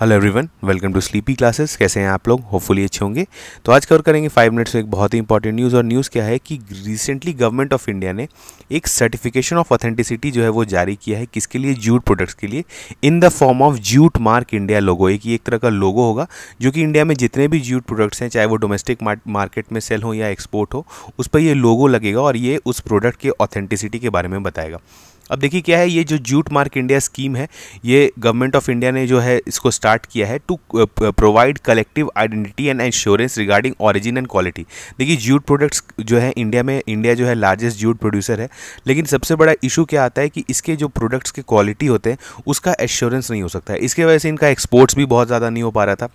Hello everyone welcome to sleepy classes कैसे हैं आप लोग? होपफुली अच्छे होंगे। तो आज कवर करेंगे फाइव मिनट्स में एक बहुत ही इंपॉर्टेंट न्यूज़ और न्यूज़ क्या है कि रिसेंटली गवर्नमेंट ऑफ़ इंडिया ने एक सर्टिफिकेशन ऑफ़ ऑथेंटिसिटी जो है वो जारी किया है किसके लिए? जूट प्रोडक्ट्स के लिए। In the form of jute mark India logo एक एक तरह का लोगो होगा, जो कि इंडिया में जितने भी जूट प्रोडक्ट्स हैं, चाहे वो डोमेस्टिक मार्केट में सेल हो या एक्सपोर्ट हो, उस पर ये लोगो लगेगा और ये उस प्रोडक्ट के ऑथेंटिसिटी के बारे में बताएगा। अब देखिए क्या है, ये जो जूट मार्क इंडिया स्कीम है, ये गवर्नमेंट ऑफ़ इंडिया ने जो है इसको स्टार्ट किया है to provide collective identity and insurance regarding origin and quality देखिए जूट प्रोडक्ट्स जो है इंडिया में इंडिया जो है लार्जेस्ट जूट प्रोड्यूसर है, लेकिन सबसे बड़ा इशू क्या आता है कि इसके जो प्रोडक्ट्स के क्वालिटी होते हैं, उसका एश्योरेंस नहीं हो सकता है। इसके वजह से इनका एक्सपोर्ट्स भी बहुत ज़्यादा नहीं हो पा रहा था।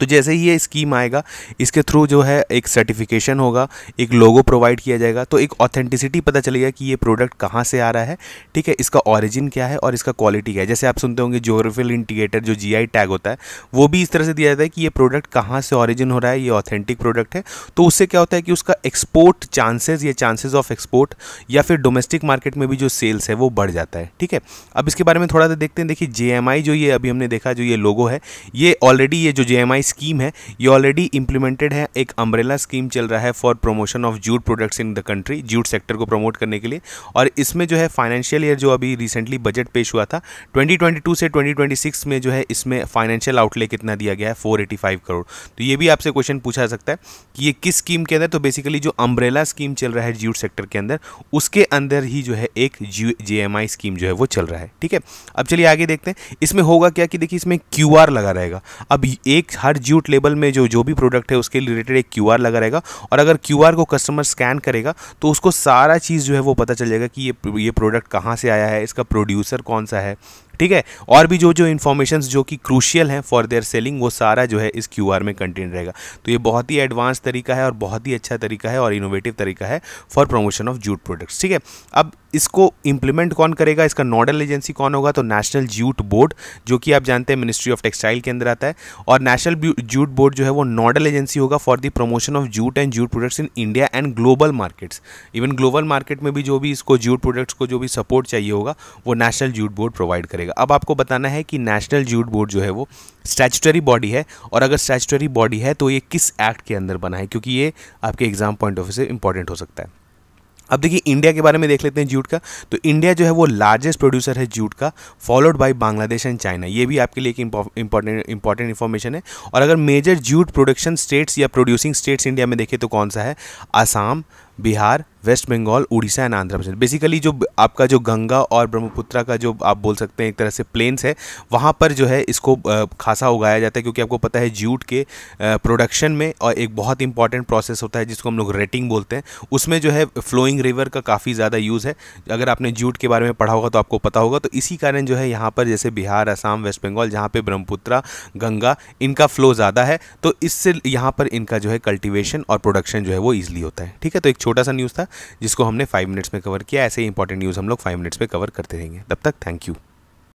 तो जैसे ही ये स्कीम आएगा, इसके थ्रू जो है एक सर्टिफिकेशन होगा, एक लोगो प्रोवाइड किया जाएगा तो एक ऑथेंटिसिटी पता चलेगा कि ये प्रोडक्ट कहाँ से आ रहा है, ठीक है? इसका ऑरिजिन क्या है और इसका क्वालिटी क्या है? जैसे आप सुनते होंगे जोग्राफिकल इंडिकेटर जो जीआई टैग होता है, वो भी इस तरह से दिया जाता है कि ये प्रोडक्ट कहाँ से ऑरिजिन हो रहा है, ये ऑथेंटिक प्रोडक्ट है। तो उससे क्या होता है कि उसका एक्सपोर्ट चांसेस या चांसेस ऑफ़ एक्सपोर्ट या फिर डोमेस्टिक मार्केट में भी जो सेल्स है, वो बढ़ जाता है, ठीक है? अब इसके बारे में थोड़ा सा देखते हैं। देखिए जेएमआई जो ये अभी हमने देखा, जो ये लोगो है, ये ऑलरेडी ये जो जेएमआई स्कीम है, ये ऑलरेडी इंप्लीमेंटेड है, एक अम्ब्रेला स्कीम चल रहा है for promotion of jute products in the country jute sector को प्रमोट करने के लिए। और इसमें जो है फाइनेंशियल ईयर जो अभी रिसेंटली बजट पेश हुआ था 2022 से 2026 में जो है इसमें फाइनेंशियल आउटले कितना दिया गया है? 485 करोड़ तो ये भी आपसे क्वेश्चन पूछा सकता है कि ये किस स्कीम के अंदर तो बेसिकली जो अम्ब्रेला स्कीम चल रहा है जूट सेक्टर के अंदर, उसके अंदर ही जो है एक जे स्कीम जो है वो चल रहा है, ठीक है? अब चलिए आगे देखते हैं। इसमें होगा क्या कि देखिए इसमें क्यूआर लगा रहेगा। अब एक हर जूट जूट लेबल में जो जो भी प्रोडक्ट है, उसके रिलेटेड एक क्यूआर लगा रहेगा और अगर क्यूआर को कस्टमर स्कैन करेगा तो उसको सारा चीज़ जो है वो पता चल जाएगा कि ये ये प्रोडक्ट कहाँ से आया है, इसका प्रोड्यूसर कौन सा है ठीक है? और भी जो जो इन्फॉर्मेशन जो कि क्रूशियल हैं फॉर देयर सेलिंग वो सारा जो है इस क्यूआर में कंटेन रहेगा। तो ये बहुत ही एडवांस तरीका है और बहुत ही अच्छा तरीका है और इनोवेटिव तरीका है for promotion of jute products ठीक है? अब इसको इम्प्लीमेंट कौन करेगा? इसका नोडल एजेंसी कौन होगा? तो नेशनल जूट बोर्ड जो कि आप जानते हैं मिनिस्ट्री ऑफ़ टेक्सटाइल के अंदर आता है। और नेशनल जूट बोर्ड जो है वो नोडल एजेंसी होगा for the promotion of jute and jute products in India and global markets even global market में भी जो भी इसको जूट प्रोडक्ट्स को जो भी सपोर्ट चाहिए होगा, वो नेशनल जूट बोर्ड प्रोवाइड करेगा। अब आपको बताना है कि नेशनल जूट बोर्ड जो है वो स्टैचुटरी बॉडी है और अगर स्टैचुटरी बॉडी है तो ये किस एक्ट के अंदर बना है? क्योंकि ये आपके एग्ज़ाम पॉइंट ऑफ़ व्यू से इंपॉर्टेंट हो सकता है। अब देखिए इंडिया के बारे में देख लेते हैं जूट का। तो इंडिया जो है वो लार्जेस्ट प्रोड्यूसर है जूट का followed by Bangladesh and China ये भी आपके लिए एक इंपॉर्टेंट इंपॉर्टेंट इन्फॉर्मेशन है। और अगर मेजर जूट प्रोडक्शन स्टेट्स या प्रोड्यूसिंग स्टेट्स इंडिया में देखें तो कौन सा है? आसाम बिहार, वेस्ट बंगाल, उड़ीसा एंड आंध्र प्रदेश। बेसिकली जो आपका जो गंगा और ब्रह्मपुत्रा का जो आप बोल सकते हैं एक तरह से प्लेन्स है, वहाँ पर जो है इसको खासा उगाया जाता है क्योंकि आपको पता है जूट के प्रोडक्शन में और एक बहुत इंपॉर्टेंट प्रोसेस होता है जिसको हम लोग रेटिंग बोलते हैं। उसमें जो है फ्लोइंग रिवर का काफ़ी ज़्यादा यूज़ है। अगर आपने जूट के बारे में पढ़ा होगा तो आपको पता होगा। तो इसी कारण जो है यहाँ पर जैसे बिहार, असम, वेस्ट बंगाल, जहाँ पर ब्रह्मपुत्रा, गंगा, इनका फ्लो ज़्यादा है तो इससे यहाँ पर इनका जो है कल्टिवेशन और प्रोडक्शन जो है वो ईजिली होता है। ठीक है तो एक छोटा सा न्यूज़ था, जिसको हमने फाइव मिनट्स में कवर किया, ऐसे ही इंपॉर्टेंट न्यूज़ हम लोग फाइव मिनट्स में कवर करते रहेंगे। तब तक थैंक यू